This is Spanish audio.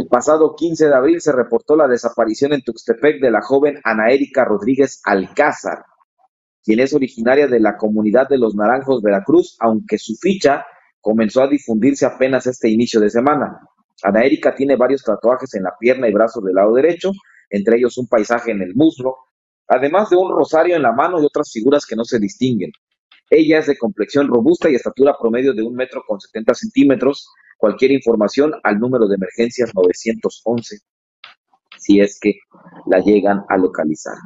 El pasado 15 de abril se reportó la desaparición en Tuxtepec de la joven Ana Erika Rodríguez Alcázar, quien es originaria de la comunidad de Los Naranjos, Veracruz, aunque su ficha comenzó a difundirse apenas este inicio de semana. Ana Erika tiene varios tatuajes en la pierna y brazo del lado derecho, entre ellos un paisaje en el muslo, además de un rosario en la mano y otras figuras que no se distinguen. Ella es de complexión robusta y estatura promedio de un metro con 70 centímetros. Cualquier información al número de emergencias 911, si es que la llegan a localizar.